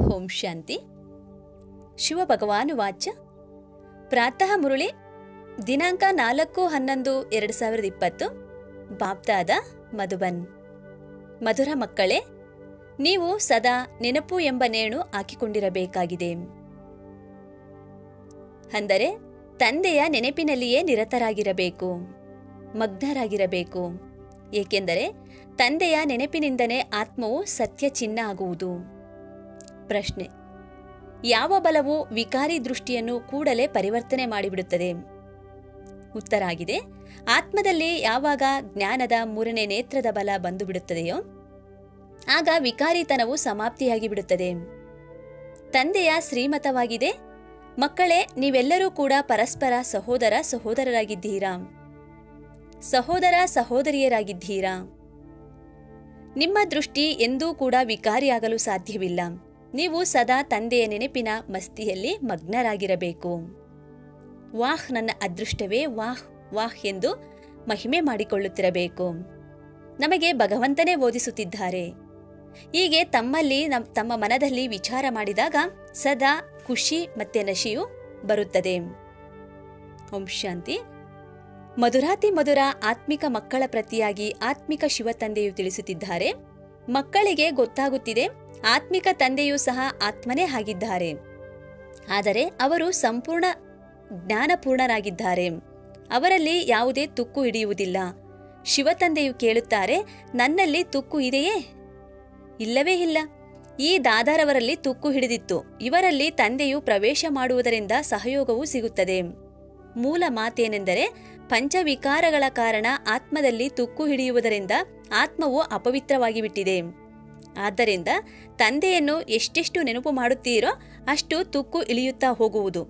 ಓಂ ಶಾಂತಿ. ಶಿವ ಭಗವಾನು ವಾಚ. ಪ್ರಾತಃ ಮುರುಳಿ, ದಿನಾಂಕ ನಾಲ್ಕು ಹನ್ನೊಂದು ಎರಡು ಸಾವಿರದ ಇಪ್ಪತ್ತು, ಬಾಪ್ತಾದ ಮಧುಬನ್. ಮಧುರ ಮಕ್ಕಳೇ, ನೀವು ಸದಾ ನೆನಪು ಎಂಬ ನೇಣು ಹಾಕಿಕೊಂಡಿರಬೇಕಾಗಿದೆ. ಅಂದರೆ, ತಂದೆಯ ನೆನಪಿನಲ್ಲಿಯೇ ನಿರತರಾಗಿರಬೇಕು, ಮಗ್ನರಾಗಿರಬೇಕು. ಏಕೆಂದರೆ, ತಂದೆಯ ನೆನಪಿನಿಂದನೇ ಆತ್ಮವು ಸತ್ಯ ಚಿನ್ನ ಆಗುವುದು. ಪ್ರಶ್ನೆ. ಯಾವ ಬಲವು ವಿಕಾರಿ ದೃಷ್ಟಿಯನ್ನು ಕೂಡಲೇ ಪರಿವರ್ತನೆ ಮಾಡಿಬಿಡುತ್ತದೆ? ಉತ್ತರ ಆಗಿದೆ. ಆತ್ಮದಲ್ಲಿ ಯಾವಾಗ ಜ್ಞಾನದ ಮೂರನೇ ನೇತ್ರದ ಬಲ ಬಂದು ಬಿಡುತ್ತದೆಯೋ ಆಗ ವಿಕಾರಿತನವು ಸಮಾಪ್ತಿಯಾಗಿ ಬಿಡುತ್ತದೆ ತಂದೆಯ ಶ್ರೀಮತವಾಗಿದೆ. ಮಕ್ಕಳೇ, ನೀವೆಲ್ಲರೂ ಕೂಡ ಪರಸ್ಪರ ಸಹೋದರ ಸಹೋದರರಾಗಿದ್ದೀರಾ? ಸಹೋದರ ಸಹೋದರಿಯರಾಗಿದ್ದೀರಾ? ನಿಮ್ಮ ದೃಷ್ಟಿ ಎಂದೂ ಕೂಡ ವಿಕಾರಿಯಾಗಲು ಸಾಧ್ಯವಿಲ್ಲ. ನೀವು ಸದಾ ತಂದೆಯ ನೆನಪಿನ ಮಸ್ತಿಯಲ್ಲಿ ಮಗ್ನರಾಗಿರಬೇಕು. ವಾಹ್, ನನ್ನ ಅದೃಷ್ಟವೇ ವಾಹ್ ವಾಹ್ ಎಂದು ಮಹಿಮೆ ಮಾಡಿಕೊಳ್ಳುತ್ತಿರಬೇಕು. ನಮಗೆ ಭಗವಂತನೇ ಓದಿಸುತ್ತಿದ್ದಾರೆ. ಹೀಗೆ ತಮ್ಮಲ್ಲಿ, ನಮ್, ತಮ್ಮ ಮನದಲ್ಲಿ ವಿಚಾರ ಮಾಡಿದಾಗ ಸದಾ ಖುಷಿ ಮತ್ತೆ ನಶಿಯು ಬರುತ್ತದೆ. ಓಂ ಶಾಂತಿ. ಮಧುರಾತಿ ಮಧುರ ಆತ್ಮಿಕ ಮಕ್ಕಳ ಪ್ರತಿಯಾಗಿ ಆತ್ಮಿಕ ಶಿವ ತಂದೆಯು ತಿಳಿಸುತ್ತಿದ್ದಾರೆ. ಮಕ್ಕಳಿಗೆ ಗೊತ್ತಾಗುತ್ತಿದೆ ಆತ್ಮಿಕ ತಂದೆಯೂ ಸಹ ಆತ್ಮನೇ ಆಗಿದ್ದಾರೆ. ಆದರೆ ಅವರು ಸಂಪೂರ್ಣ ಜ್ಞಾನಪೂರ್ಣರಾಗಿದ್ದಾರೆ. ಅವರಲ್ಲಿ ಯಾವುದೇ ತುಕ್ಕು ಹಿಡಿಯುವುದಿಲ್ಲ. ಶಿವತಂದೆಯು ಕೇಳುತ್ತಾರೆ, ನನ್ನಲ್ಲಿ ತುಕ್ಕು ಇದೆಯೇ? ಇಲ್ಲವೇ ಇಲ್ಲ. ಈ ದಾದಾರವರಲ್ಲಿ ತುಕ್ಕು ಹಿಡಿದಿತ್ತು. ಇವರಲ್ಲಿ ತಂದೆಯು ಪ್ರವೇಶ ಮಾಡುವುದರಿಂದ ಸಹಯೋಗವೂ ಸಿಗುತ್ತದೆ. ಮೂಲ ಮಾತೇನೆಂದರೆ, ಪಂಚವಿಕಾರಗಳ ಕಾರಣ ಆತ್ಮದಲ್ಲಿ ತುಕ್ಕು ಹಿಡಿಯುವುದರಿಂದ ಆತ್ಮವು ಅಪವಿತ್ರವಾಗಿ ಬಿಟ್ಟಿದೆ ಆದ್ದರಿಂದ ತಂದೆಯನ್ನು ಎಷ್ಟೆಷ್ಟು ನೆನಪು ಮಾಡುತ್ತೀರೋ ಅಷ್ಟು ತುಕ್ಕು ಇಳಿಯುತ್ತಾ ಹೋಗುವುದು.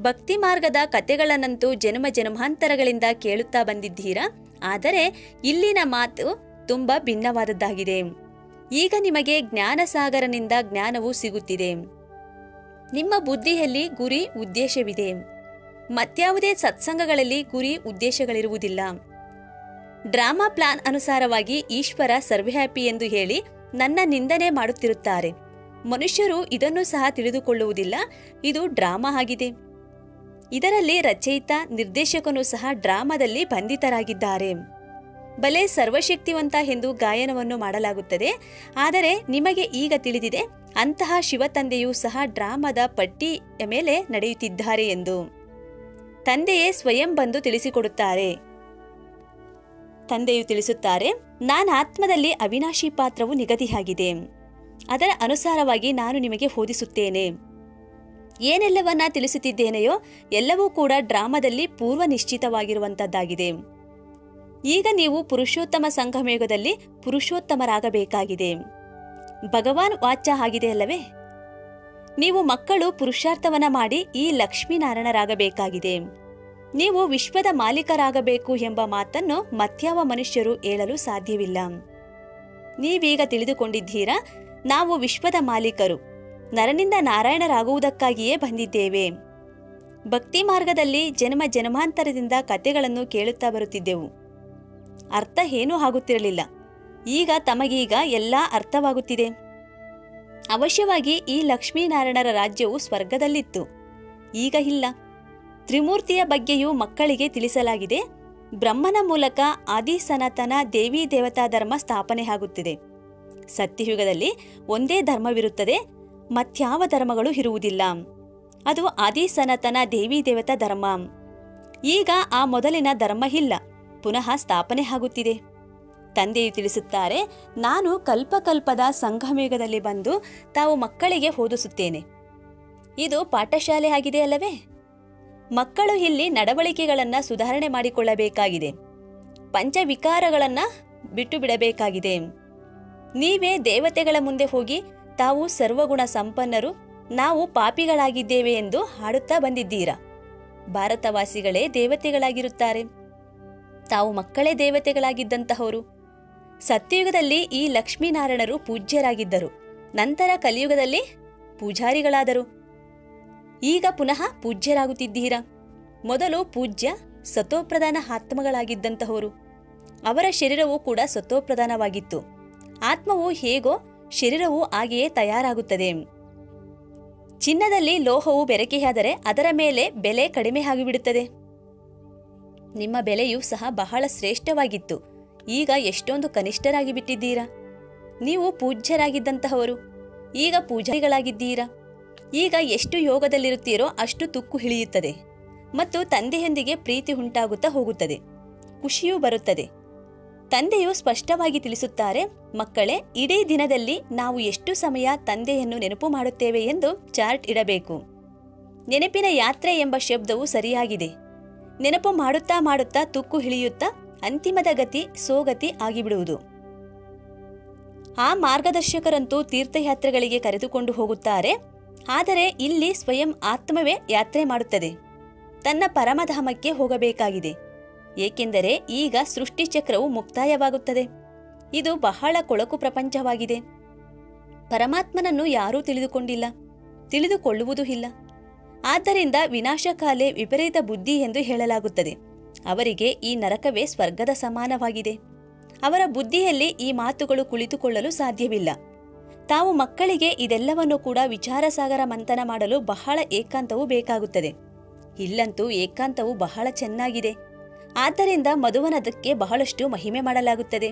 ಭಕ್ತಿ ಮಾರ್ಗದ ಕತೆಗಳನ್ನಂತೂ ಜನ್ಮ ಜನ್ಮಾಂತರಗಳಿಂದ ಕೇಳುತ್ತಾ ಬಂದಿದ್ದೀರಾ? ಆದರೆ ಇಲ್ಲಿನ ಮಾತು ತುಂಬ ಭಿನ್ನವಾದದ್ದಾಗಿದೆ. ಈಗ ನಿಮಗೆ ಜ್ಞಾನಸಾಗರನಿಂದ ಜ್ಞಾನವು ಸಿಗುತ್ತಿದೆ. ನಿಮ್ಮ ಬುದ್ಧಿಯಲ್ಲಿ ಗುರಿ ಉದ್ದೇಶವಿದೆ. ಮತ್ಯಾವುದೇ ಸತ್ಸಂಗಗಳಲ್ಲಿ ಗುರಿ ಉದ್ದೇಶಗಳಿರುವುದಿಲ್ಲ. ಡ್ರಾಮಾ ಪ್ಲಾನ್ ಅನುಸಾರವಾಗಿ ಈಶ್ವರ ಸರ್ವ್ಯಾಪಿ ಎಂದು ಹೇಳಿ ನನ್ನ ನಿಂದನೆ ಮಾಡುತ್ತಿರುತ್ತಾರೆ. ಮನುಷ್ಯರು ಇದನ್ನು ಸಹ ತಿಳಿದುಕೊಳ್ಳುವುದಿಲ್ಲ. ಇದು ಡ್ರಾಮಾ ಆಗಿದೆ. ಇದರಲ್ಲಿ ರಚಯಿತ, ನಿರ್ದೇಶಕನು ಸಹ ಡ್ರಾಮಾದಲ್ಲಿ ಬಂಧಿತರಾಗಿದ್ದಾರೆ. ಬಲೆ ಸರ್ವಶಕ್ತಿವಂತ ಎಂದು ಗಾಯನವನ್ನು ಮಾಡಲಾಗುತ್ತದೆ. ಆದರೆ ನಿಮಗೆ ಈಗ ತಿಳಿದಿದೆ, ಅಂತಹ ಶಿವತಂದೆಯೂ ಸಹ ಡ್ರಾಮಾದ ಪಟ್ಟಿಯ ಮೇಲೆ ನಡೆಯುತ್ತಿದ್ದಾರೆ ಎಂದು. ತಂದೆಯೇ ಸ್ವಯಂ ಬಂದು ತಿಳಿಸಿಕೊಡುತ್ತಾರೆ. ತಂದೆಯು ತಿಳಿಸುತ್ತಾರೆ, ನಾನು ಆತ್ಮದಲ್ಲಿ ಅವಿನಾಶಿ ಪಾತ್ರವು ನಿಗದಿಯಾಗಿದೆ. ಅದರ ಅನುಸಾರವಾಗಿ ನಾನು ನಿಮಗೆ ಓದಿಸುತ್ತೇನೆ. ಏನೆಲ್ಲವನ್ನ ತಿಳಿಸುತ್ತಿದ್ದೇನೆಯೋ ಎಲ್ಲವೂ ಕೂಡ ಡ್ರಾಮಾದಲ್ಲಿ ಪೂರ್ವ ನಿಶ್ಚಿತವಾಗಿರುವಂತದ್ದಾಗಿದೆ ಈಗ ನೀವು ಪುರುಷೋತ್ತಮ ಸಂಗಮಯುಗದಲ್ಲಿ ಪುರುಷೋತ್ತಮರಾಗಬೇಕಾಗಿದೆ. ಭಗವಾನ್ ವಾಚ್ಯ ಆಗಿದೆ ಅಲ್ಲವೇ? ನೀವು ಮಕ್ಕಳು ಪುರುಷಾರ್ಥವನ್ನ ಮಾಡಿ ಈ ಲಕ್ಷ್ಮೀನಾರಾಯಣರಾಗಬೇಕಾಗಿದೆ. ನೀವು ವಿಶ್ವದ ಮಾಲೀಕರಾಗಬೇಕು ಎಂಬ ಮಾತನ್ನು ಮತ್ಯಾವ ಮನುಷ್ಯರು ಹೇಳಲು ಸಾಧ್ಯವಿಲ್ಲ. ನೀವೀಗ ತಿಳಿದುಕೊಂಡಿದ್ದೀರಾ, ನಾವು ವಿಶ್ವದ ಮಾಲೀಕರು. ನರನಿಂದ ನಾರಾಯಣರಾಗುವುದಕ್ಕಾಗಿಯೇ ಬಂದಿದ್ದೇವೆ. ಭಕ್ತಿ ಮಾರ್ಗದಲ್ಲಿ ಜನ್ಮ ಜನ್ಮಾಂತರದಿಂದ ಕತೆಗಳನ್ನು ಕೇಳುತ್ತಾ ಬರುತ್ತಿದ್ದೆವು. ಅರ್ಥ ಏನೂ ಆಗುತ್ತಿರಲಿಲ್ಲ. ಈಗ ತಮಗೀಗ ಎಲ್ಲ ಅರ್ಥವಾಗುತ್ತಿದೆ. ಅವಶ್ಯವಾಗಿ ಈ ಲಕ್ಷ್ಮೀನಾರಾಯಣರ ರಾಜ್ಯವು ಸ್ವರ್ಗದಲ್ಲಿತ್ತು. ಈಗ ಇಲ್ಲ. ತ್ರಿಮೂರ್ತಿಯ ಬಗ್ಗೆಯೂ ಮಕ್ಕಳಿಗೆ ತಿಳಿಸಲಾಗಿದೆ. ಬ್ರಹ್ಮನ ಮೂಲಕ ಆದಿ ಸನಾತನ ದೇವಿ ದೇವತಾ ಧರ್ಮ ಸ್ಥಾಪನೆ ಆಗುತ್ತಿದೆ. ಸತ್ಯಯುಗದಲ್ಲಿ ಒಂದೇ ಧರ್ಮವಿರುತ್ತದೆ, ಮತ್ಯಾವ ಧರ್ಮಗಳು ಇರುವುದಿಲ್ಲ. ಅದು ಆದಿ ಸನಾತನ ದೇವಿ ದೇವತಾ ಧರ್ಮ. ಈಗ ಆ ಮೊದಲಿನ ಧರ್ಮ ಇಲ್ಲ, ಪುನಃ ಸ್ಥಾಪನೆ ಆಗುತ್ತಿದೆ. ತಂದೆಯು ತಿಳಿಸುತ್ತಾರೆ, ನಾನು ಕಲ್ಪಕಲ್ಪದ ಸಂಗಮಯುಗದಲ್ಲಿ ಬಂದು ತಾವು ಮಕ್ಕಳಿಗೆ ಓದಿಸುತ್ತೇನೆ. ಇದು ಪಾಠಶಾಲೆ ಆಗಿದೆ ಅಲ್ಲವೇ? ಮಕ್ಕಳು ಇಲ್ಲಿ ನಡವಳಿಕೆಗಳನ್ನು ಸುಧಾರಣೆ ಮಾಡಿಕೊಳ್ಳಬೇಕಾಗಿದೆ. ಪಂಚವಿಕಾರಗಳನ್ನು ಬಿಟ್ಟು ಬಿಡಬೇಕಾಗಿದೆ ನೀವೇ ದೇವತೆಗಳ ಮುಂದೆ ಹೋಗಿ ತಾವು ಸರ್ವಗುಣ ಸಂಪನ್ನರು, ನಾವು ಪಾಪಿಗಳಾಗಿದ್ದೇವೆ ಎಂದು ಹಾಡುತ್ತಾ ಬಂದಿದ್ದೀರಾ? ಭಾರತವಾಸಿಗಳೇ ದೇವತೆಗಳಾಗಿರುತ್ತಾರೆ. ತಾವು ಮಕ್ಕಳೇ ದೇವತೆಗಳಾಗಿದ್ದಂತಹವರು. ಸತ್ಯಯುಗದಲ್ಲಿ ಈ ಲಕ್ಷ್ಮೀನಾರಾಯಣರು ಪೂಜ್ಯರಾಗಿದ್ದರು. ನಂತರ ಕಲಿಯುಗದಲ್ಲಿ ಪೂಜಾರಿಗಳಾದರು. ಈಗ ಪುನಃ ಪೂಜ್ಯರಾಗುತ್ತಿದ್ದೀರಾ? ಮೊದಲು ಪೂಜ್ಯ ಸತೋಪ್ರಧಾನ ಆತ್ಮಗಳಾಗಿದ್ದಂತಹವರು. ಅವರ ಶರೀರವೂ ಕೂಡ ಸತೋಪ್ರಧಾನವಾಗಿತ್ತು ಆತ್ಮವು ಹೇಗೋ ಶರೀರವು ಹಾಗೆಯೇ ತಯಾರಾಗುತ್ತದೆ. ಚಿನ್ನದಲ್ಲಿ ಲೋಹವು ಬೆರಕೆಯಾದರೆ ಅದರ ಮೇಲೆ ಬೆಲೆ ಕಡಿಮೆ ಆಗಿಬಿಡುತ್ತದೆ. ನಿಮ್ಮ ಬೆಲೆಯೂ ಸಹ ಬಹಳ ಶ್ರೇಷ್ಠವಾಗಿತ್ತು. ಈಗ ಎಷ್ಟೊಂದು ಕನಿಷ್ಠರಾಗಿ ಬಿಟ್ಟಿದ್ದೀರಾ ನೀವು ಪೂಜ್ಯರಾಗಿದ್ದಂತಹವರು. ಈಗ ಪೂಜಾರಿಗಳಾಗಿದ್ದೀರಾ? ಈಗ ಎಷ್ಟು ಯೋಗದಲ್ಲಿರುತ್ತೀರೋ ಅಷ್ಟು ತುಕ್ಕು ಹಿಳಿಯುತ್ತದೆ ಮತ್ತು ತಂದೆಯೊಂದಿಗೆ ಪ್ರೀತಿ ಉಂಟಾಗುತ್ತಾ ಹೋಗುತ್ತದೆ. ಖುಷಿಯೂ ಬರುತ್ತದೆ. ತಂದೆಯು ಸ್ಪಷ್ಟವಾಗಿ ತಿಳಿಸುತ್ತಾರೆ, ಮಕ್ಕಳೇ, ಇಡೀ ದಿನದಲ್ಲಿ ನಾವು ಎಷ್ಟು ಸಮಯ ತಂದೆಯನ್ನು ನೆನಪು ಮಾಡುತ್ತೇವೆ ಎಂದು ಚಾರ್ಟ್ ಇಡಬೇಕು. ನೆನಪಿನ ಯಾತ್ರೆ ಎಂಬ ಶಬ್ದವು ಸರಿಯಾಗಿದೆ. ನೆನಪು ಮಾಡುತ್ತಾ ಮಾಡುತ್ತಾ ತುಕ್ಕು ಹಿಳಿಯುತ್ತಾ ಅಂತಿಮದ ಗತಿ, ಸೋಗತಿ ಆಗಿಬಿಡುವುದು. ಆ ಮಾರ್ಗದರ್ಶಕರಂತೂ ತೀರ್ಥಯಾತ್ರೆಗಳಿಗೆ ಕರೆದುಕೊಂಡು ಹೋಗುತ್ತಾರೆ ಆದರೆ ಇಲ್ಲಿ ಸ್ವಯಂ ಆತ್ಮವೇ ಯಾತ್ರೆ ಮಾಡುತ್ತದೆ. ತನ್ನ ಪರಮಧಾಮಕ್ಕೆ ಹೋಗಬೇಕಾಗಿದೆ. ಏಕೆಂದರೆ ಈಗ ಸೃಷ್ಟಿಚಕ್ರವು ಮುಕ್ತಾಯವಾಗುತ್ತದೆ. ಇದು ಬಹಳ ಕೊಳಕು ಪ್ರಪಂಚವಾಗಿದೆ. ಪರಮಾತ್ಮನನ್ನು ಯಾರೂ ತಿಳಿದುಕೊಂಡಿಲ್ಲ, ತಿಳಿದುಕೊಳ್ಳುವುದೂ ಇಲ್ಲ. ಆದ್ದರಿಂದ ವಿನಾಶಕಾಲೆ ವಿಪರೀತ ಬುದ್ಧಿ ಎಂದು ಹೇಳಲಾಗುತ್ತದೆ. ಅವರಿಗೆ ಈ ನರಕವೇ ಸ್ವರ್ಗದ ಸಮಾನವಾಗಿದೆ. ಅವರ ಬುದ್ಧಿಯಲ್ಲಿ ಈ ಮಾತುಗಳು ಕುಳಿತುಕೊಳ್ಳಲು ಸಾಧ್ಯವಿಲ್ಲ. ತಾವು ಮಕ್ಕಳಿಗೆ ಇದೆಲ್ಲವನ್ನು ಕೂಡ ವಿಚಾರಸಾಗರ ಮಂಥನ ಮಾಡಲು ಬಹಳ ಏಕಾಂತವು ಬೇಕಾಗುತ್ತದೆ. ಇಲ್ಲಂತೂ ಏಕಾಂತವು ಬಹಳ ಚೆನ್ನಾಗಿದೆ. ಆದ್ದರಿಂದ ಮಧುವನದಕ್ಕೆ ಬಹಳಷ್ಟು ಮಹಿಮೆ ಮಾಡಲಾಗುತ್ತದೆ.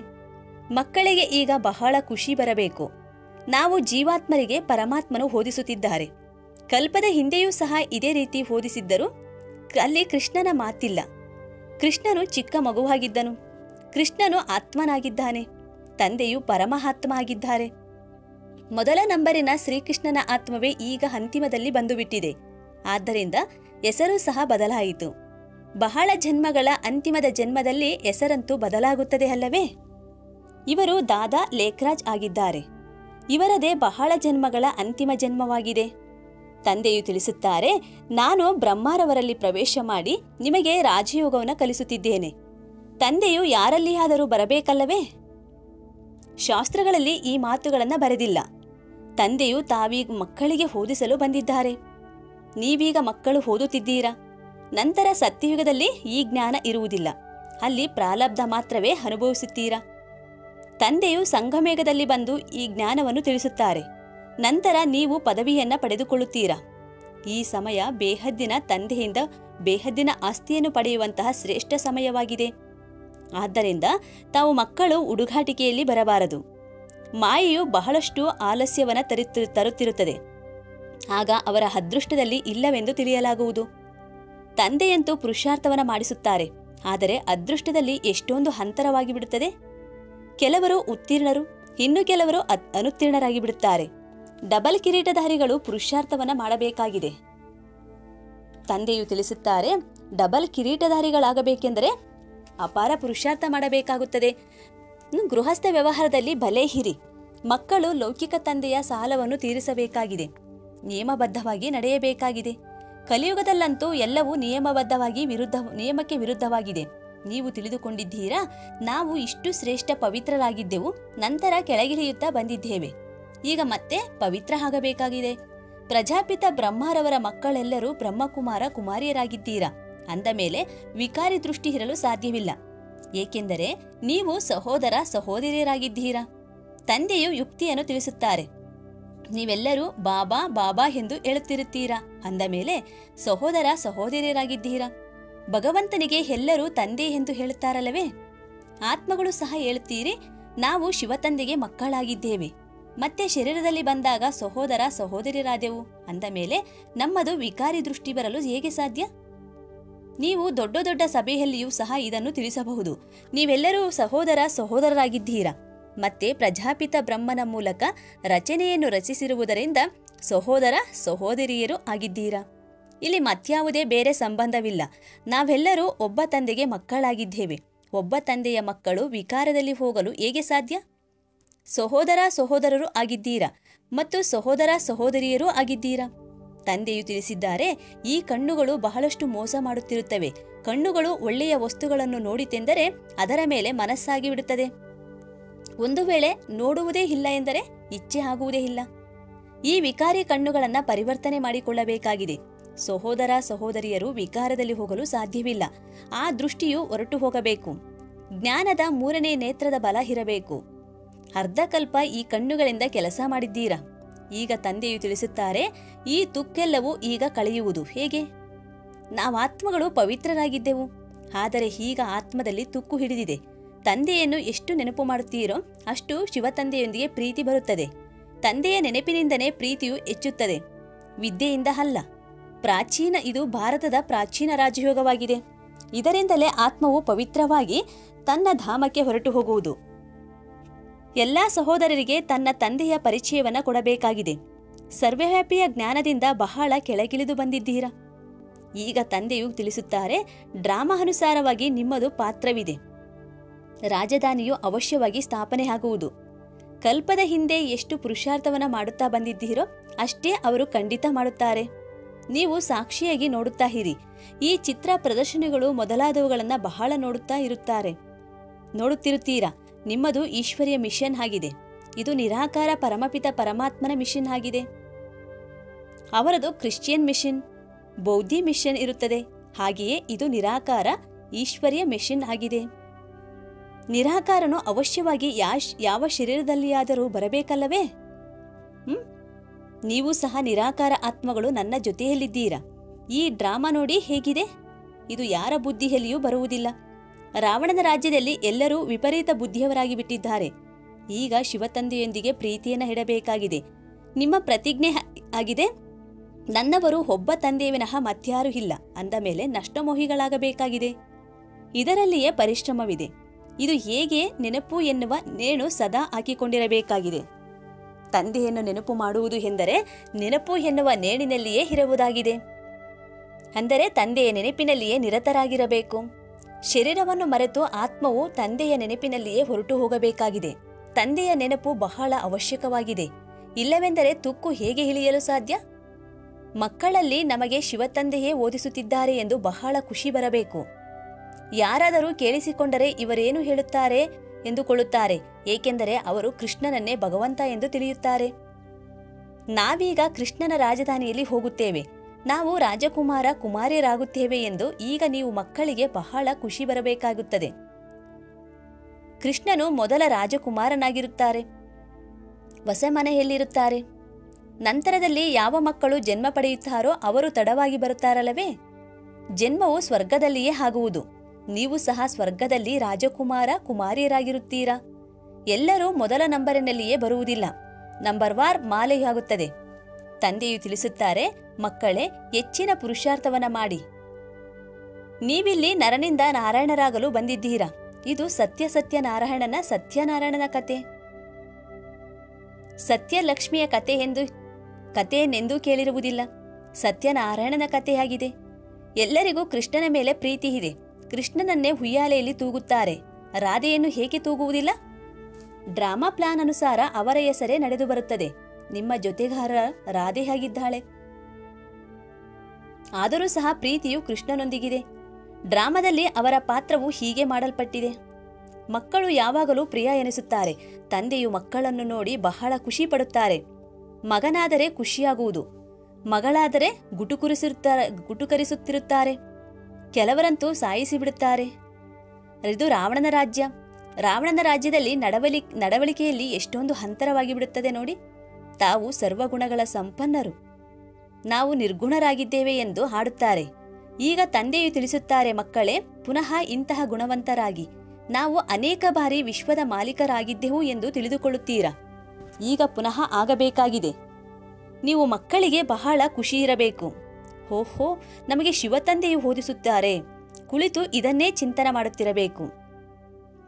ಮಕ್ಕಳಿಗೆ ಈಗ ಬಹಳ ಖುಷಿ ಬರಬೇಕು. ನಾವು ಜೀವಾತ್ಮರಿಗೆ ಪರಮಾತ್ಮನು ಓದಿಸುತ್ತಿದ್ದಾರೆ. ಕಲ್ಪದ ಹಿಂದೆಯೂ ಸಹ ಇದೇ ರೀತಿ ಓದಿಸಿದ್ದರು ಅಲ್ಲಿ ಕೃಷ್ಣನ ಮಾತಿಲ್ಲ. ಕೃಷ್ಣನು ಚಿಕ್ಕ ಮಗುವಾಗಿದ್ದನು. ಕೃಷ್ಣನು ಆತ್ಮನಾಗಿದ್ದಾನೆ. ತಂದೆಯು ಪರಮಹಾತ್ಮ ಆಗಿದ್ದಾರೆ. ಮೊದಲ ನಂಬರಿನ ಶ್ರೀಕೃಷ್ಣನ ಆತ್ಮವೇ ಈಗ ಅಂತಿಮದಲ್ಲಿ ಬಂದುಬಿಟ್ಟಿದೆ. ಆದ್ದರಿಂದ ಹೆಸರು ಸಹ ಬದಲಾಯಿತು. ಬಹಳ ಜನ್ಮಗಳ ಅಂತಿಮದ ಜನ್ಮದಲ್ಲಿ ಹೆಸರಂತೂ ಬದಲಾಗುತ್ತದೆ ಅಲ್ಲವೇ? ಇವರು ದಾದಾ ಲೇಖರಾಜ್ ಆಗಿದ್ದಾರೆ. ಇವರದೇ ಬಹಳ ಜನ್ಮಗಳ ಅಂತಿಮ ಜನ್ಮವಾಗಿದೆ. ತಂದೆಯು ತಿಳಿಸುತ್ತಾರೆ, ನಾನು ಬ್ರಹ್ಮಾರವರಲ್ಲಿ ಪ್ರವೇಶ ಮಾಡಿ ನಿಮಗೆ ರಾಜಯೋಗವನ್ನು ಕಲಿಸುತ್ತಿದ್ದೇನೆ. ತಂದೆಯು ಯಾರಲ್ಲಿಯಾದರೂ ಬರಬೇಕಲ್ಲವೇ? ಶಾಸ್ತ್ರಗಳಲ್ಲಿ ಈ ಮಾತುಗಳನ್ನು ಬರೆದಿಲ್ಲ. ತಂದೆಯು ತಾವೀಗ ಮಕ್ಕಳಿಗೆ ಓದಿಸಲು ಬಂದಿದ್ದಾರೆ. ನೀವೀಗ ಮಕ್ಕಳು ಓದುತ್ತಿದ್ದೀರಾ? ನಂತರ ಸತ್ಯಯುಗದಲ್ಲಿ ಈ ಜ್ಞಾನ ಇರುವುದಿಲ್ಲ. ಅಲ್ಲಿ ಪ್ರಾಲಬ್ಧ ಮಾತ್ರವೇ ಅನುಭವಿಸುತ್ತೀರಾ? ತಂದೆಯು ಸಂಘಮೇಘದಲ್ಲಿ ಬಂದು ಈ ಜ್ಞಾನವನ್ನು ತಿಳಿಸುತ್ತಾರೆ. ನಂತರ ನೀವು ಪದವಿಯನ್ನ ಪಡೆದುಕೊಳ್ಳುತ್ತೀರಾ? ಈ ಸಮಯ ಬೇಹದ್ದಿನ ತಂದೆಯಿಂದ ಬೇಹದ್ದಿನ ಆಸ್ತಿಯನ್ನು ಪಡೆಯುವಂತಹ ಶ್ರೇಷ್ಠ ಸಮಯವಾಗಿದೆ. ಆದ್ದರಿಂದ ತಾವು ಮಕ್ಕಳು ಹುಡುಗಾಟಿಕೆಯಲ್ಲಿ ಬರಬಾರದು. ಮಾಯೆಯು ಬಹಳಷ್ಟು ಆಲಸ್ಯವನ್ನು ತರುತ್ತಿ ತರುತ್ತಿರುತ್ತದೆ. ಆಗ ಅವರ ಅದೃಷ್ಟದಲ್ಲಿ ಇಲ್ಲವೆಂದು ತಿಳಿಯಲಾಗುವುದು. ತಂದೆಯಂತೂ ಪುರುಷಾರ್ಥವನ ಮಾಡಿಸುತ್ತಾರೆ. ಆದರೆ ಅದೃಷ್ಟದಲ್ಲಿ ಎಷ್ಟೊಂದು ಹಂತರವಾಗಿ ಬಿಡುತ್ತದೆ ಕೆಲವರು ಉತ್ತೀರ್ಣರು, ಇನ್ನು ಕೆಲವರು ಅನುತ್ತೀರ್ಣರಾಗಿ ಬಿಡುತ್ತಾರೆ ಡಬಲ್ ಕಿರೀಟಧಾರಿಗಳು ಪುರುಷಾರ್ಥವನ್ನ ಮಾಡಬೇಕಾಗಿದೆ. ತಂದೆಯು ತಿಳಿಸುತ್ತಾರೆ, ಡಬಲ್ ಕಿರೀಟಧಾರಿಗಳಾಗಬೇಕೆಂದರೆ ಅಪಾರ ಪುರುಷಾರ್ಥ ಮಾಡಬೇಕಾಗುತ್ತದೆ. ಇನ್ನು ಗೃಹಸ್ಥ ವ್ಯವಹಾರದಲ್ಲಿ ಬಲೆ ಹಿರಿ. ಮಕ್ಕಳು ಲೌಕಿಕ ತಂದೆಯ ಸಾಲವನ್ನು ತೀರಿಸಬೇಕಾಗಿದೆ. ನಿಯಮಬದ್ಧವಾಗಿ ನಡೆಯಬೇಕಾಗಿದೆ. ಕಲಿಯುಗದಲ್ಲಂತೂ ಎಲ್ಲವೂ ನಿಯಮಬದ್ಧವಾಗಿ ವಿರುದ್ಧ, ನಿಯಮಕ್ಕೆ ವಿರುದ್ಧವಾಗಿದೆ. ನೀವು ತಿಳಿದುಕೊಂಡಿದ್ದೀರಾ? ನಾವು ಇಷ್ಟು ಶ್ರೇಷ್ಠ ಪವಿತ್ರರಾಗಿದ್ದೆವು, ನಂತರ ಕೆಳಗಿಳಿಯುತ್ತಾ ಬಂದಿದ್ದೇವೆ. ಈಗ ಮತ್ತೆ ಪವಿತ್ರ ಆಗಬೇಕಾಗಿದೆ. ಪ್ರಜಾಪಿತ ಬ್ರಹ್ಮರವರ ಮಕ್ಕಳೆಲ್ಲರೂ ಬ್ರಹ್ಮಕುಮಾರ ಕುಮಾರಿಯರಾಗಿದ್ದೀರಾ? ಅಂದ ಮೇಲೆ ವಿಕಾರಿ ದೃಷ್ಟಿ ಇರಲು ಸಾಧ್ಯವಿಲ್ಲ. ಏಕೆಂದರೆ ನೀವು ಸಹೋದರ ಸಹೋದರಿಯರಾಗಿದ್ದೀರಾ? ತಂದೆಯು ಯುಕ್ತಿಯನ್ನು ತಿಳಿಸುತ್ತಾರೆ. ನೀವೆಲ್ಲರೂ ಬಾಬಾ ಬಾಬಾ ಎಂದು ಹೇಳುತ್ತಿರುತ್ತೀರಾ? ಅಂದ ಮೇಲೆ ಸಹೋದರ ಸಹೋದರಿಯರಾಗಿದ್ದೀರಾ? ಭಗವಂತನಿಗೆ ಎಲ್ಲರೂ ತಂದೆ ಎಂದು ಹೇಳುತ್ತಾರಲ್ಲವೇ? ಆತ್ಮಗಳು ಸಹ ಹೇಳುತ್ತೀರಿ, ನಾವು ಶಿವತಂದೆಗೆ ಮಕ್ಕಳಾಗಿದ್ದೇವೆ. ಮತ್ತೆ ಶರೀರದಲ್ಲಿ ಬಂದಾಗ ಸಹೋದರ ಸಹೋದರಿಯರಾದೆವು? ಅಂದ ಮೇಲೆ ನಮ್ಮದು ವಿಕಾರಿ ದೃಷ್ಟಿ ಬರಲು ಹೇಗೆ ಸಾಧ್ಯ? ನೀವು ದೊಡ್ಡ ದೊಡ್ಡ ಸಭೆಯಲ್ಲಿಯೂ ಸಹ ಇದನ್ನು ತಿಳಿಸಬಹುದು. ನೀವೆಲ್ಲರೂ ಸಹೋದರ ಸಹೋದರರಾಗಿದ್ದೀರಾ. ಮತ್ತೆ ಪ್ರಜಾಪಿತ ಬ್ರಹ್ಮನ ಮೂಲಕ ರಚನೆಯನ್ನು ರಚಿಸಿರುವುದರಿಂದ ಸಹೋದರ ಸಹೋದರಿಯರು ಆಗಿದ್ದೀರಾ. ಇಲ್ಲಿ ಮತ್ಯಾವುದೇ ಬೇರೆ ಸಂಬಂಧವಿಲ್ಲ. ನಾವೆಲ್ಲರೂ ಒಬ್ಬ ತಂದೆಗೆ ಮಕ್ಕಳಾಗಿದ್ದೇವೆ. ಒಬ್ಬ ತಂದೆಯ ಮಕ್ಕಳು ವಿಕಾರದಲ್ಲಿ ಹೋಗಲು ಹೇಗೆ ಸಾಧ್ಯ. ಸಹೋದರ ಸಹೋದರರು ಆಗಿದ್ದೀರಾ. ಮತ್ತು ಸಹೋದರ ಸಹೋದರಿಯರೂ ಆಗಿದ್ದೀರಾ. ತಂದೆಯು ತಿಳಿಸಿದ್ದಾರೆ, ಈ ಕಣ್ಣುಗಳು ಬಹಳಷ್ಟು ಮೋಸ ಮಾಡುತ್ತಿರುತ್ತವೆ. ಕಣ್ಣುಗಳು ಒಳ್ಳೆಯ ವಸ್ತುಗಳನ್ನು ನೋಡಿತೆಂದರೆ ಅದರ ಮೇಲೆ ಮನಸ್ಸಾಗಿ ಬಿಡುತ್ತದೆ. ಒಂದು ವೇಳೆ ನೋಡುವುದೇ ಇಲ್ಲ ಎಂದರೆ ಇಚ್ಛೆ ಆಗುವುದೇ ಇಲ್ಲ. ಈ ವಿಕಾರಿ ಕಣ್ಣುಗಳನ್ನು ಪರಿವರ್ತನೆ ಮಾಡಿಕೊಳ್ಳಬೇಕಾಗಿದೆ. ಸಹೋದರ ಸಹೋದರಿಯರು ವಿಕಾರದಲ್ಲಿ ಹೋಗಲು ಸಾಧ್ಯವಿಲ್ಲ. ಆ ದೃಷ್ಟಿಯು ಹೊರಟು ಹೋಗಬೇಕು. ಜ್ಞಾನದ ಮೂರನೇ ನೇತ್ರದ ಬಲ ಇರಬೇಕು. ಅರ್ಧಕಲ್ಪ ಈ ಕಣ್ಣುಗಳಿಂದ ಕೆಲಸ ಮಾಡಿದ್ದೀರಾ? ಈಗ ತಂದೆಯು ತಿಳಿಸುತ್ತಾರೆ, ಈ ತುಕ್ಕೆಲ್ಲವೂ ಈಗ ಕಳೆಯುವುದು. ಹೇಗೆ? ನಾವು ಆತ್ಮಗಳು ಪವಿತ್ರರಾಗಿದ್ದೆವು, ಆದರೆ ಈಗ ಆತ್ಮದಲ್ಲಿ ತುಕ್ಕು ಹಿಡಿದಿದೆ. ತಂದೆಯನ್ನು ಎಷ್ಟು ನೆನಪು ಮಾಡುತ್ತೀರೋ ಅಷ್ಟು ಶಿವತಂದೆಯೊಂದಿಗೆ ಪ್ರೀತಿ ಬರುತ್ತದೆ. ತಂದೆಯ ನೆನಪಿನಿಂದನೇ ಪ್ರೀತಿಯು ಹೆಚ್ಚುತ್ತದೆ. ವಿದ್ಯೆಯಿಂದ ಅಲ್ಲ. ಪ್ರಾಚೀನ, ಇದು ಭಾರತದ ಪ್ರಾಚೀನ ರಾಜಯೋಗವಾಗಿದೆ. ಇದರಿಂದಲೇ ಆತ್ಮವು ಪವಿತ್ರವಾಗಿ ತನ್ನ ಧಾಮಕ್ಕೆ ಹೊರಟು ಹೋಗುವುದು. ಎಲ್ಲ ಸಹೋದರರಿಗೆ ತನ್ನ ತಂದೆಯ ಪರಿಚಯವನ್ನು ಕೊಡಬೇಕಾಗಿದೆ. ಸರ್ವವ್ಯಾಪಿಯ ಜ್ಞಾನದಿಂದ ಬಹಳ ಕೆಳಗಿಳಿದು ಬಂದಿದ್ದೀರಾ? ಈಗ ತಂದೆಯು ತಿಳಿಸುತ್ತಾರೆ ಡ್ರಾಮಾ ಅನುಸಾರವಾಗಿ ನಿಮ್ಮದು ಪಾತ್ರವಿದೆ. ರಾಜಧಾನಿಯು ಅವಶ್ಯವಾಗಿ ಸ್ಥಾಪನೆ ಆಗುವುದು ಕಲ್ಪದ ಹಿಂದೆ ಎಷ್ಟು ಪುರುಷಾರ್ಥವನ್ನು ಮಾಡುತ್ತಾ ಬಂದಿದ್ದೀರೋ, ಅಷ್ಟೇ ಅವರು ಖಂಡಿತ ಮಾಡುತ್ತಾರೆ. ನೀವು ಸಾಕ್ಷಿಯಾಗಿ ನೋಡುತ್ತಾ ಇರಿ. ಈ ಚಿತ್ರ ಪ್ರದರ್ಶನಗಳು ಮೊದಲಾದವುಗಳನ್ನು ಬಹಳ ನೋಡುತ್ತಾ ಇರುತ್ತಾರೆ. ನೋಡುತ್ತಿರುತ್ತೀರಾ? ನಿಮ್ಮದು ಈಶ್ವರಿಯ ಮಿಷನ್ ಆಗಿದೆ. ಇದು ನಿರಾಕಾರ ಪರಮಪಿತ ಪರಮಾತ್ಮನ ಮಿಷನ್ ಆಗಿದೆ. ಅವರದು ಕ್ರಿಶ್ಚಿಯನ್ ಮಿಷನ್, ಬೌದ್ಧಿ ಮಿಷನ್ ಇರುತ್ತದೆ. ಹಾಗೆಯೇ ಇದು ನಿರಾಕಾರ, ಈಶ್ವರಿಯ ಮಿಷನ್ ಆಗಿದೆ. ನಿರಾಕಾರನು ಅವಶ್ಯವಾಗಿ ಯಾಶ್, ಯಾವ ಶರೀರದಲ್ಲಿಯಾದರೂ ಬರಬೇಕಲ್ಲವೇ? ಹ್ಮ್? ನೀವು ಸಹ ನಿರಾಕಾರ ಆತ್ಮಗಳು ನನ್ನ ಜೊತೆಯಲ್ಲಿದ್ದೀರಾ? ಈ ಡ್ರಾಮಾ ನೋಡಿ ಹೇಗಿದೆ? ಇದು ಯಾರ ಬುದ್ಧಿಯಲ್ಲಿಯೂ ಬರುವುದಿಲ್ಲ. ರಾವಣನ ರಾಜ್ಯದಲ್ಲಿ ಎಲ್ಲರೂ ವಿಪರೀತ ಬುದ್ಧಿಯವರಾಗಿ ಬಿಟ್ಟಿದ್ದಾರೆ. ಈಗ ಶಿವತಂದೆಯೊಂದಿಗೆ ಪ್ರೀತಿಯನ್ನು ಇಡಬೇಕಾಗಿದೆ ನಿಮ್ಮ ಪ್ರತಿಜ್ಞೆ ಆಗಿದೆ? ನನ್ನವರು ಒಬ್ಬ ತಂದೆಯ ವಿನಃ ಮತ್ಯಾರೂ ಇಲ್ಲ. ಅಂದ ಮೇಲೆ ನಷ್ಟಮೋಹಿಗಳಾಗಬೇಕಾಗಿದೆ. ಇದರಲ್ಲಿಯೇ ಪರಿಶ್ರಮವಿದೆ. ಇದು ಹೇಗೆ ನೆನಪು ಎನ್ನುವ ನೇಣು ಸದಾ ಹಾಕಿಕೊಂಡಿರಬೇಕಾಗಿದೆ. ತಂದೆಯನ್ನು ನೆನಪು ಮಾಡುವುದು ಎಂದರೆ ನೆನಪು ಎನ್ನುವ ನೇಣಿನಲ್ಲಿಯೇ ಇರುವುದಾಗಿದೆ. ಅಂದರೆ ತಂದೆಯ ನೆನಪಿನಲ್ಲಿಯೇ ನಿರತರಾಗಿರಬೇಕು. ಶರೀರವನ್ನು ಮರೆತು ಆತ್ಮವು ತಂದೆಯ ನೆನಪಿನಲ್ಲಿಯೇ ಹೊರಟು ಹೋಗಬೇಕಾಗಿದೆ. ತಂದೆಯ ನೆನಪು ಬಹಳ ಅವಶ್ಯಕವಾಗಿದೆ. ಇಲ್ಲವೆಂದರೆ ತುಕ್ಕು ಹೇಗೆ ಇಳಿಯಲು ಸಾಧ್ಯ? ಮಕ್ಕಳಲ್ಲಿ ನಮಗೆ ಶಿವತಂದೆಯೇ ಓದಿಸುತ್ತಿದ್ದಾರೆ ಎಂದು ಬಹಳ ಖುಷಿ ಬರಬೇಕು. ಯಾರಾದರೂ ಕೇಳಿಸಿಕೊಂಡರೆ ಇವರೇನು ಹೇಳುತ್ತಾರೆ ಎಂದುಕೊಳ್ಳುತ್ತಾರೆ, ಏಕೆಂದರೆ ಅವರು ಕೃಷ್ಣನನ್ನೇ ಭಗವಂತ ಎಂದು ತಿಳಿಯುತ್ತಾರೆ. ನಾವೀಗ ಕೃಷ್ಣನ ರಾಜಧಾನಿಯಲ್ಲಿ ಹೋಗುತ್ತೇವೆ. ನಾವು ರಾಜಕುಮಾರ ಕುಮಾರಿಯರಾಗುತ್ತೇವೆ ಎಂದು ಈಗ ನೀವು ಮಕ್ಕಳಿಗೆ ಬಹಳ ಖುಷಿ ಬರಬೇಕಾಗುತ್ತದೆ. ಕೃಷ್ಣನು ಮೊದಲ ರಾಜಕುಮಾರನಾಗಿರುತ್ತಾರೆ. ಮನೆಯಲ್ಲಿರುತ್ತಾರೆ ನಂತರದಲ್ಲಿ ಯಾವ ಮಕ್ಕಳು ಜನ್ಮ ಪಡೆಯುತ್ತಾರೋ ಅವರು ತಡವಾಗಿ ಬರುತ್ತಾರಲ್ಲವೇ? ಜನ್ಮವು ಸ್ವರ್ಗದಲ್ಲಿಯೇ ಆಗುವುದು. ನೀವು ಸಹ ಸ್ವರ್ಗದಲ್ಲಿ ರಾಜಕುಮಾರ ಕುಮಾರಿಯರಾಗಿರುತ್ತೀರಾ? ಎಲ್ಲರೂ ಮೊದಲ ನಂಬರಿನಲ್ಲಿಯೇ ಬರುವುದಿಲ್ಲ. ನಂಬರ್ ವಾರ್ ಮಾಲೆಯಾಗುತ್ತದೆ. ತಂದೆಯು ತಿಳಿಸುತ್ತಾರೆ, ಮಕ್ಕಳೇ, ಹೆಚ್ಚಿನ ಪುರುಷಾರ್ಥವನ್ನ ಮಾಡಿ. ನೀವಿಲ್ಲಿ ನರನಿಂದ ನಾರಾಯಣರಾಗಲು ಬಂದಿದ್ದೀರಾ? ಇದು ಸತ್ಯ ಸತ್ಯ ನಾರಾಯಣನ ಸತ್ಯನಾರಾಯಣನ ಕತೆ. ಸತ್ಯಲಕ್ಷ್ಮಿಯ ಕತೆ ಎಂದು ಕಥೆಯನ್ನೆಂದೂ ಕೇಳಿರುವುದಿಲ್ಲ. ಸತ್ಯನಾರಾಯಣನ ಕಥೆಯಾಗಿದೆ. ಎಲ್ಲರಿಗೂ ಕೃಷ್ಣನ ಮೇಲೆ ಪ್ರೀತಿ ಇದೆ. ಕೃಷ್ಣನನ್ನೇ ಹುಯ್ಯಾಲೆಯಲ್ಲಿ ತೂಗುತ್ತಾರೆ. ರಾಧೆಯನ್ನು ಹೇಗೆ ತೂಗುವುದಿಲ್ಲ? ಡ್ರಾಮಾ ಪ್ಲಾನ್ ಅನುಸಾರ ಅವರ ಹೆಸರೇ ನಡೆದು ಬರುತ್ತದೆ ನಿಮ್ಮ ಜೊತೆಗಾರ ರಾಧೆ ಹೇಗಿದ್ದಾಳೆ ಆದರೂ ಸಹ ಪ್ರೀತಿಯು ಕೃಷ್ಣನೊಂದಿಗಿದೆ. ಡ್ರಾಮಾದಲ್ಲಿ ಅವರ ಪಾತ್ರವು ಹೀಗೆ ಮಾಡಲ್ಪಟ್ಟಿದೆ. ಮಕ್ಕಳು ಯಾವಾಗಲೂ ಪ್ರಿಯ ಎನಿಸುತ್ತಾರೆ. ತಂದೆಯು ಮಕ್ಕಳನ್ನು ನೋಡಿ ಬಹಳ ಖುಷಿ ಪಡುತ್ತಾರೆ. ಮಗನಾದರೆ ಖುಷಿಯಾಗುವುದು. ಮಗಳಾದರೆ ಗುಟುಕುರಿಸಿರುತ್ತಾರೆ ಗುಟುಕರಿಸುತ್ತಿರುತ್ತಾರೆ. ಕೆಲವರಂತೂ ಸಾಯಿಸಿ ಬಿಡುತ್ತಾರೆ. ಇದು ರಾವಣನ ರಾಜ್ಯ. ರಾವಣನ ರಾಜ್ಯದಲ್ಲಿ ನಡವಳಿ, ನಡವಳಿಕೆಯಲ್ಲಿ ಎಷ್ಟೊಂದು ಅಂತರವಾಗಿ ಬಿಡುತ್ತದೆ ನೋಡಿ. ತಾವು ಸರ್ವಗುಣಗಳ ಸಂಪನ್ನರು. ನಾವು ನಿರ್ಗುಣರಾಗಿದ್ದೇವೆ ಎಂದು ಹಾಡುತ್ತಾರೆ. ಈಗ ತಂದೆಯು ತಿಳಿಸುತ್ತಾರೆ, ಮಕ್ಕಳೇ, ಪುನಃ ಇಂತಹ ಗುಣವಂತರಾಗಿ. ನಾವು ಅನೇಕ ಬಾರಿ ವಿಶ್ವದ ಮಾಲೀಕರಾಗಿದ್ದೆವು ಎಂದು ತಿಳಿದುಕೊಳ್ಳುತ್ತೀರಾ? ಈಗ ಪುನಃ ಆಗಬೇಕಾಗಿದೆ. ನೀವು ಮಕ್ಕಳಿಗೆ ಬಹಳ ಖುಷಿ ಇರಬೇಕು ಹೋಹೋ ನಮಗೆ ಶಿವತಂದೆಯು ಓದಿಸುತ್ತಾರೆ. ಕುಳಿತು ಇದನ್ನೇ ಚಿಂತನೆ ಮಾಡುತ್ತಿರಬೇಕು.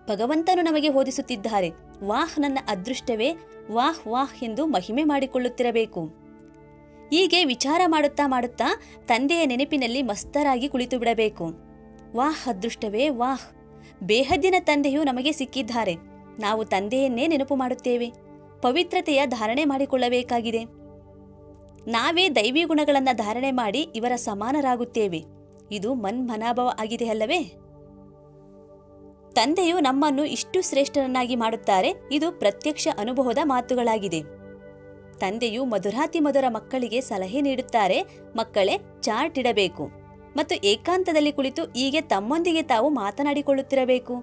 ಭಗವಂತನು ನಮಗೆ ಓದಿಸುತ್ತಿದ್ದಾರೆ. ವಾಹ್ ನನ್ನ ಅದೃಷ್ಟವೇ, ವಾಹ್ ವಾಹ್ ಎಂದು ಮಹಿಮೆ ಮಾಡಿಕೊಳ್ಳುತ್ತಿರಬೇಕು. ಹೀಗೆ ವಿಚಾರ ಮಾಡುತ್ತಾ ಮಾಡುತ್ತಾ ತಂದೆಯ ನೆನಪಿನಲ್ಲಿ ಮಸ್ತರಾಗಿ ಕುಳಿತು ಬಿಡಬೇಕು ವಾಹ್ ಅದೃಷ್ಟವೇ, ವಾಹ್. ಬೇಹದ್ದಿನ ತಂದೆಯು ನಮಗೆ ಸಿಕ್ಕಿದ್ದಾರೆ. ನಾವು ತಂದೆಯನ್ನೇ ನೆನಪು ಮಾಡುತ್ತೇವೆ. ಪವಿತ್ರತೆಯ ಧಾರಣೆ ಮಾಡಿಕೊಳ್ಳಬೇಕಾಗಿದೆ. ನಾವೇ ದೈವಿ ಗುಣಗಳನ್ನು ಧಾರಣೆ ಮಾಡಿ ಇವರ ಸಮಾನರಾಗುತ್ತೇವೆ. ಇದು ಮನ್ಮನಾಭವ ಆಗಿದೆ ಅಲ್ಲವೇ? ತಂದೆಯು ನಮ್ಮನ್ನು ಇಷ್ಟು ಶ್ರೇಷ್ಠರನ್ನಾಗಿ ಮಾಡುತ್ತಾರೆ, ಇದು ಪ್ರತ್ಯಕ್ಷ ಅನುಭವದ ಮಾತುಗಳಾಗಿದೆ. ತಂದೆಯು ಮಧುರಾತಿ ಮಧುರ ಮಕ್ಕಳಿಗೆ ಸಲಹೆ ನೀಡುತ್ತಾರೆ, ಮಕ್ಕಳೇ ಚಾರ್ಟ್ ಇಡಬೇಕು. ಮತ್ತು ಏಕಾಂತದಲ್ಲಿ ಕುಳಿತು ಹೀಗೆ ತಮ್ಮೊಂದಿಗೆ ತಾವು ಮಾತನಾಡಿಕೊಳ್ಳುತ್ತಿರಬೇಕು.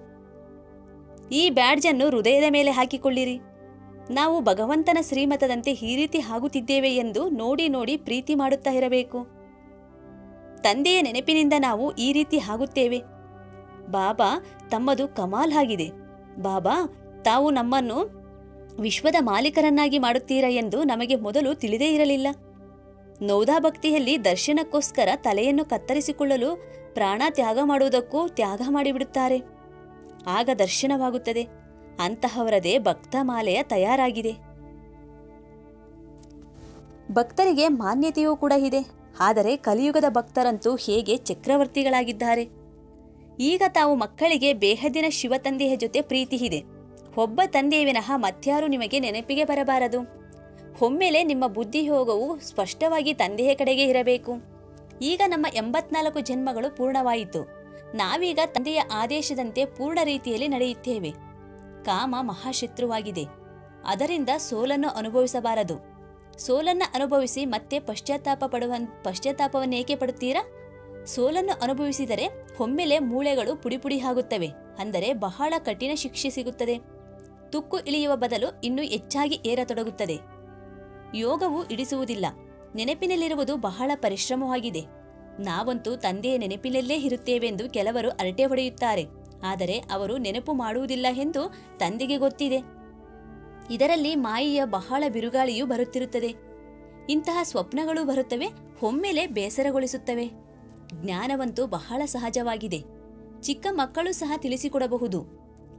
ಈ ಬ್ಯಾಡ್ಜ್ ಅನ್ನು ಹೃದಯದ ಮೇಲೆ ಹಾಕಿಕೊಳ್ಳಿರಿ. ನಾವು ಭಗವಂತನ ಶ್ರೀಮತದಂತೆ ಈ ರೀತಿ ಆಗುತ್ತಿದ್ದೇವೆ ಎಂದು ನೋಡಿ ನೋಡಿ ಪ್ರೀತಿ ಮಾಡುತ್ತಾ ಇರಬೇಕು. ತಂದೆಯ ನೆನಪಿನಿಂದ ನಾವು ಈ ರೀತಿ ಆಗುತ್ತೇವೆ. ಬಾಬಾ ತಮ್ಮದು ಕಮಾಲ್ ಆಗಿದೆ. ಬಾಬಾ, ತಾವು ನಮ್ಮನ್ನು ವಿಶ್ವದ ಮಾಲೀಕರನ್ನಾಗಿ ಮಾಡುತ್ತೀರಾ ಎಂದು ನಮಗೆ ಮೊದಲು ತಿಳಿದೇ ಇರಲಿಲ್ಲ. ನೌದಾ ಭಕ್ತಿಯಲ್ಲಿ ದರ್ಶನಕ್ಕೋಸ್ಕರ ತಲೆಯನ್ನು ಕತ್ತರಿಸಿಕೊಳ್ಳಲು ಪ್ರಾಣ ತ್ಯಾಗ ಮಾಡುವುದಕ್ಕೂ ತ್ಯಾಗ ಮಾಡಿಬಿಡುತ್ತಾರೆ. ಆಗ ದರ್ಶನವಾಗುತ್ತದೆ. ಅಂತಹವರದೇ ಭಕ್ತಮಾಲೆಯ ತಯಾರಾಗಿದೆ. ಭಕ್ತರಿಗೆ ಮಾನ್ಯತೆಯೂ ಕೂಡ ಇದೆ. ಆದರೆ ಕಲಿಯುಗದ ಭಕ್ತರಂತೂ ಹೇಗೆ ಚಕ್ರವರ್ತಿಗಳಾಗಿದ್ದಾರೆ? ಈಗ ತಾವು ಮಕ್ಕಳಿಗೆ ಬೇಹದ್ದಿನ ಶಿವತಂದೆಯ ಜೊತೆ ಪ್ರೀತಿ ಇದೆ. ಒಬ್ಬ ತಂದೆಯ ವಿನಃ ಮತ್ಯಾರು ನಿಮಗೆ ನೆನಪಿಗೆ ಬರಬಾರದು. ಒಮ್ಮೆಲೆ ನಿಮ್ಮ ಬುದ್ಧಿಯೋಗವು ಸ್ಪಷ್ಟವಾಗಿ ತಂದೆಯ ಕಡೆಗೆ ಇರಬೇಕು. ಈಗ ನಮ್ಮ ಎಂಬತ್ನಾಲ್ಕು ಜನ್ಮಗಳು ಪೂರ್ಣವಾಯಿತು. ನಾವೀಗ ತಂದೆಯ ಆದೇಶದಂತೆ ಪೂರ್ಣ ರೀತಿಯಲ್ಲಿ ನಡೆಯುತ್ತೇವೆ. ಕಾಮ ಮಹಾಶತ್ರುವಾಗಿದೆ. ಅದರಿಂದ ಸೋಲನ್ನು ಅನುಭವಿಸಬಾರದು. ಸೋಲನ್ನು ಅನುಭವಿಸಿ ಮತ್ತೆ ಪಶ್ಚಾತ್ತಾಪ ಪಡುವ ಪಶ್ಚಾತ್ತಾಪವನ್ನೇಕೆ ಪಡುತ್ತೀರಾ? ಸೋಲನ್ನು ಅನುಭವಿಸಿದರೆ ಒಮ್ಮೆಲೆ ಮೂಳೆಗಳು ಪುಡಿಪುಡಿ ಆಗುತ್ತವೆ, ಅಂದರೆ ಬಹಳ ಕಠಿಣ ಶಿಕ್ಷೆ ಸಿಗುತ್ತದೆ. ತುಕ್ಕು ಇಳಿಯುವ ಬದಲು ಇನ್ನೂ ಹೆಚ್ಚಾಗಿ ಏರತೊಡಗುತ್ತದೆ. ಯೋಗವು ಇಡಿಸುವುದಿಲ್ಲ, ನೆನಪಿನಲ್ಲಿರುವುದು ಬಹಳ ಪರಿಶ್ರಮವಾಗಿದೆ. ನಾವಂತೂ ತಂದೆಯ ನೆನಪಿನಲ್ಲೇ ಇರುತ್ತೇವೆಂದು ಕೆಲವರು ಅರಟೆ ಹೊಡೆಯುತ್ತಾರೆ, ಆದರೆ ಅವರು ನೆನಪು ಮಾಡುವುದಿಲ್ಲ ಎಂದು ತಂದೆಗೆ ಗೊತ್ತಿದೆ. ಇದರಲ್ಲಿ ಮಾಯೆಯ ಬಹಳ ಬಿರುಗಾಳಿಯೂ ಬರುತ್ತಿರುತ್ತದೆ. ಇಂತಹ ಸ್ವಪ್ನಗಳು ಬರುತ್ತವೆ, ಒಮ್ಮೆಲೆ ಬೇಸರಗೊಳಿಸುತ್ತವೆ. ಜ್ಞಾನವಂತೂ ಬಹಳ ಸಹಜವಾಗಿದೆ. ಚಿಕ್ಕ ಮಕ್ಕಳು ಸಹ ತಿಳಿಸಿಕೊಡಬಹುದು.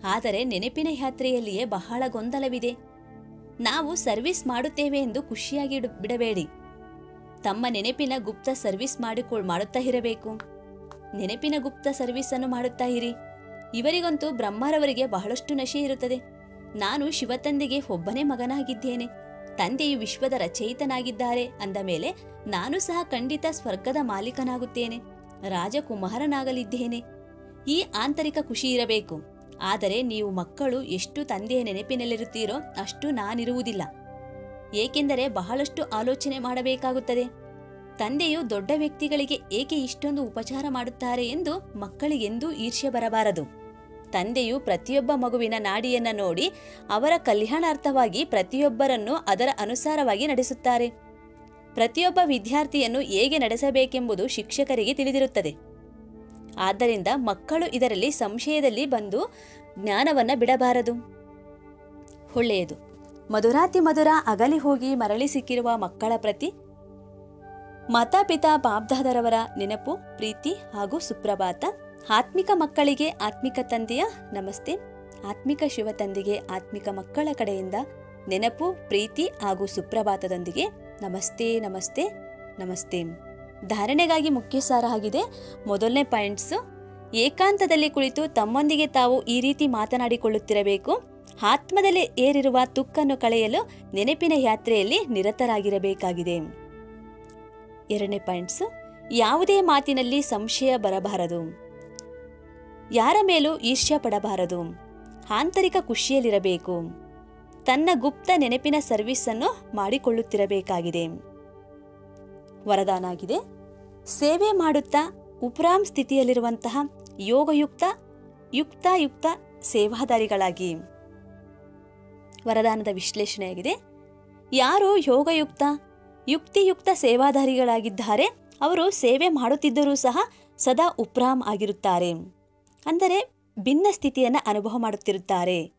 ಆದರೆ ನೆನಪಿನ ಯಾತ್ರೆಯಲ್ಲಿಯೇ ಬಹಳ ಗೊಂದಲವಿದೆ. ನಾವು ಸರ್ವಿಸ್ ಮಾಡುತ್ತೇವೆ ಎಂದು ಖುಷಿಯಾಗಿ ಬಿಡಬೇಡಿ. ತಮ್ಮ ನೆನಪಿನ ಗುಪ್ತ ಸರ್ವಿಸ್ ಮಾಡಿಕೊ ಮಾಡುತ್ತಾ ಇರಬೇಕು. ನೆನಪಿನ ಗುಪ್ತ ಸರ್ವಿಸ್ ಅನ್ನು ಮಾಡುತ್ತಾ ಇರಿ. ಇವರಿಗಂತೂ ಬ್ರಹ್ಮರವರಿಗೆ ಬಹಳಷ್ಟು ನಶೆ ಇರುತ್ತದೆ. ನಾನು ಶಿವತಂದೆಗೆ ಒಬ್ಬನೇ ಮಗನಾಗಿದ್ದೇನೆ. ತಂದೆಯು ವಿಶ್ವದ ರಚಯಿತನಾಗಿದ್ದಾರೆ ಅಂದ ಮೇಲೆ, ನಾನು ಸಹ ಖಂಡಿತ ಸ್ವರ್ಗದ ಮಾಲೀಕನಾಗುತ್ತೇನೆ, ರಾಜಕುಮಾರನಾಗಲಿದ್ದೇನೆ. ಈ ಆಂತರಿಕ ಖುಷಿ ಇರಬೇಕು. ಆದರೆ ನೀವು ಮಕ್ಕಳು ಎಷ್ಟು ತಂದೆಯ ನೆನಪಿನಲ್ಲಿರುತ್ತೀರೋ ಅಷ್ಟು ನಾನಿರುವುದಿಲ್ಲ. ಏಕೆಂದರೆ ಬಹಳಷ್ಟು ಆಲೋಚನೆ ಮಾಡಬೇಕಾಗುತ್ತದೆ. ತಂದೆಯು ದೊಡ್ಡ ವ್ಯಕ್ತಿಗಳಿಗೆ ಏಕೆ ಇಷ್ಟೊಂದು ಉಪಚಾರ ಮಾಡುತ್ತಾರೆ ಎಂದು ಮಕ್ಕಳಿಗೆಂದೂ ಈರ್ಷ್ಯೆ ಬರಬಾರದು. ತಂದೆಯು ಪ್ರತಿಯೊಬ್ಬ ಮಗುವಿನ ನಾಡಿಯನ್ನ ನೋಡಿ ಅವರ ಕಲ್ಯಾಣಾರ್ಥವಾಗಿ ಪ್ರತಿಯೊಬ್ಬರನ್ನು ಅದರ ಅನುಸಾರವಾಗಿ ನಡೆಸುತ್ತಾರೆ. ಪ್ರತಿಯೊಬ್ಬ ವಿದ್ಯಾರ್ಥಿಯನ್ನು ಹೇಗೆ ನಡೆಸಬೇಕೆಂಬುದು ಶಿಕ್ಷಕರಿಗೆ ತಿಳಿದಿರುತ್ತದೆ. ಆದ್ದರಿಂದ ಮಕ್ಕಳು ಇದರಲ್ಲಿ ಸಂಶಯದಲ್ಲಿ ಬಂದು ಜ್ಞಾನವನ್ನ ಬಿಡಬಾರದು. ಒಳ್ಳೆಯದು. ಮಧುರಾತಿ ಮಧುರ ಅಗಲಿ ಹೋಗಿ ಮರಳಿ ಸಿಕ್ಕಿರುವ ಮಕ್ಕಳ ಪ್ರತಿ ಮಾತಾಪಿತಾ ಬಾಬ್ದಾದರವರ ನೆನಪು, ಪ್ರೀತಿ ಹಾಗೂ ಸುಪ್ರಭಾತ. ಆತ್ಮಿಕ ಮಕ್ಕಳಿಗೆ ಆತ್ಮಿಕ ತಂದೆಯ ನಮಸ್ತೆ. ಆತ್ಮಿಕ ಶಿವ ತಂದೆಗೆ ಆತ್ಮಿಕ ಮಕ್ಕಳ ಕಡೆಯಿಂದ ನೆನಪು, ಪ್ರೀತಿ ಹಾಗೂ ಸುಪ್ರಭಾತದೊಂದಿಗೆ ನಮಸ್ತೆ ನಮಸ್ತೆ ನಮಸ್ತೆ. ಧಾರಣೆಗಾಗಿ ಮುಖ್ಯ ಸಾರ ಆಗಿದೆ. ಮೊದಲನೇ ಪಾಯಿಂಟ್ಸು, ಏಕಾಂತದಲ್ಲಿ ಕುಳಿತು ತಮ್ಮೊಂದಿಗೆ ತಾವು ಈ ರೀತಿ ಮಾತನಾಡಿಕೊಳ್ಳುತ್ತಿರಬೇಕು. ಆತ್ಮದಲ್ಲಿ ಏರಿರುವ ತುಕ್ಕನ್ನು ಕಳೆಯಲು ನೆನಪಿನ ಯಾತ್ರೆಯಲ್ಲಿ ನಿರತರಾಗಿರಬೇಕಾಗಿದೆ. ಎರಡನೇ ಪಾಯಿಂಟ್ಸ್, ಯಾವುದೇ ಮಾತಿನಲ್ಲಿ ಸಂಶಯ ಬರಬಾರದು. ಯಾರ ಮೇಲೂ ಈರ್ಷ್ಯ ಪಡಬಾರದು. ಆಂತರಿಕ ಖುಷಿಯಲ್ಲಿರಬೇಕು. ತನ್ನ ಗುಪ್ತ ನೆನಪಿನ ಸರ್ವಿಸ್ ಅನ್ನು ಮಾಡಿಕೊಳ್ಳುತ್ತಿರಬೇಕಾಗಿದೆ. ವರದಾನ ಆಗಿದೆ ಸೇವೆ ಮಾಡುತ್ತಾ ಉಪರಾಮ್ ಸ್ಥಿತಿಯಲ್ಲಿರುವಂತಹ ಯೋಗಯುಕ್ತ, ಯುಕ್ತಾಯುಕ್ತ ಸೇವಾದಾರಿಗಳಾಗಿ. ವರದಾನದ ವಿಶ್ಲೇಷಣೆಯಾಗಿದೆ, ಯಾರು ಯೋಗಯುಕ್ತ, ಯುಕ್ತಿಯುಕ್ತ ಸೇವಾದಾರಿಗಳಾಗಿದ್ದಾರೆ, ಅವರು ಸೇವೆ ಮಾಡುತ್ತಿದ್ದರೂ ಸಹ ಸದಾ ಉಪ್ರಾಮ್ ಆಗಿರುತ್ತಾರೆ. ಅಂದರೆ ಭಿನ್ನ ಸ್ಥಿತಿಯನ್ನು ಅನುಭವ ಮಾಡುತ್ತಿರುತ್ತಾರೆ.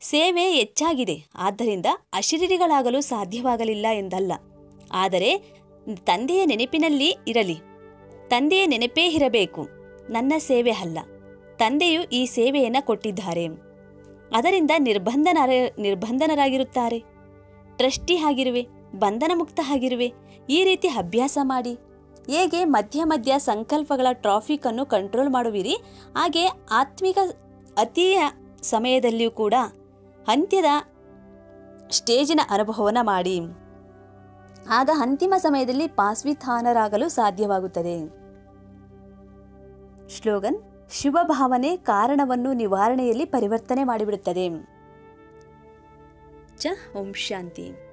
ಸೇವೆ ಹೆಚ್ಚಾಗಿದೆ. ಆದ್ದರಿಂದ ಅಶರೀರಿಗಳಾಗಲು ಸಾಧ್ಯವಾಗಲಿಲ್ಲ ಎಂದಲ್ಲ. ಆದರೆ ತಂದೆಯ ನೆನಪಿನಲ್ಲಿ ಇರಲಿ. ತಂದೆಯ ನೆನಪೇ ಇರಬೇಕು. ನನ್ನ ಸೇವೆ ಅಲ್ಲ. ತಂದೆಯು ಈ ಸೇವೆಯನ್ನು ಕೊಟ್ಟಿದ್ದಾರೆ. ಅದರಿಂದ ನಿರ್ಬಂಧನ ನಿರ್ಬಂಧನರಾಗಿರುತ್ತಾರೆ. ಟ್ರಸ್ಟಿ ಆಗಿರುವೆ ಬಂಧನ ಮುಕ್ತ ಆಗಿರುವೆ. ಈ ರೀತಿ ಅಭ್ಯಾಸ ಮಾಡಿ. ಹೇಗೆ ಮಧ್ಯ ಮಧ್ಯ ಸಂಕಲ್ಪಗಳ ಟ್ರಾಫಿಕನ್ನು ಕಂಟ್ರೋಲ್ ಮಾಡುವಿರಿ? ಹಾಗೆ ಆತ್ಮಿಕ ಅತಿಯ ಸಮಯದಲ್ಲಿಯೂ ಕೂಡ ಅಂತ್ಯದ ಸ್ಟೇಜಿನ ಅನುಭವನ ಮಾಡಿ. ಆಗ ಅಂತಿಮ ಸಮಯದಲ್ಲಿ ಪಾಸ್ವಿಥಾನರಾಗಲು ಸಾಧ್ಯವಾಗುತ್ತದೆ. ಶ್ಲೋಗನ್, ಶುಭ ಭಾವನೆ ಕಾರಣವನ್ನು ನಿವಾರಣೆಯಲ್ಲಿ ಪರಿವರ್ತನೆ ಮಾಡಿಬಿಡುತ್ತದೆ. ಚ, ಓಂ ಶಾಂತಿ.